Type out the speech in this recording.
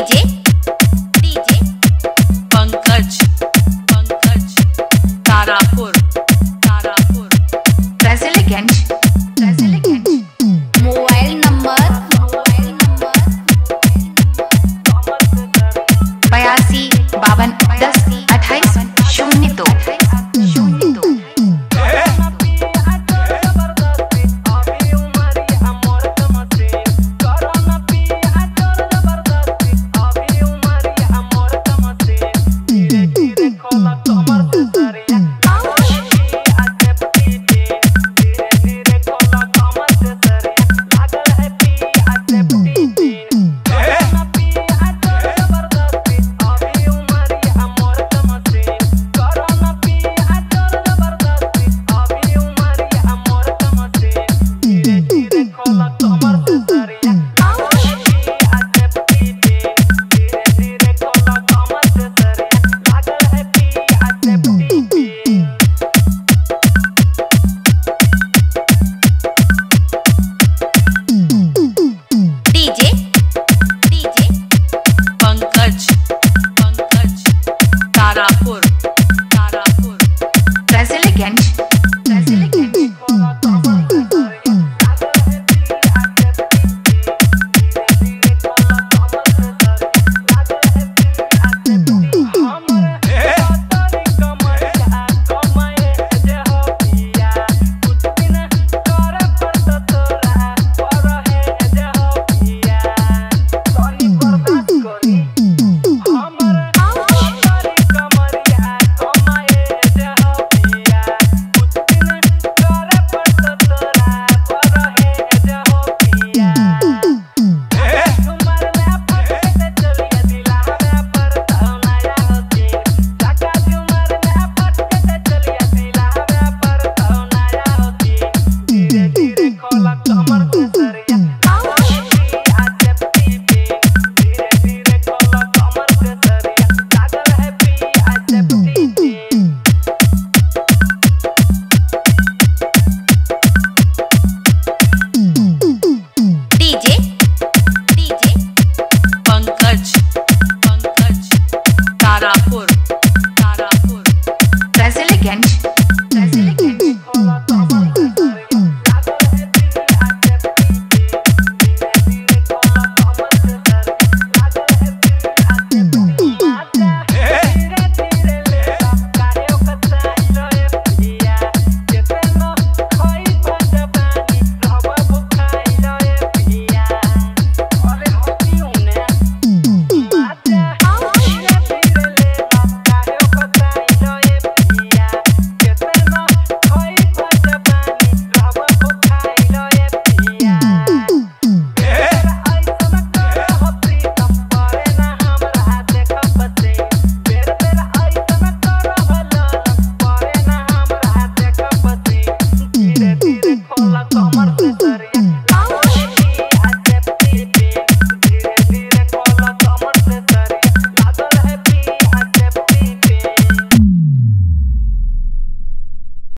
DJ again.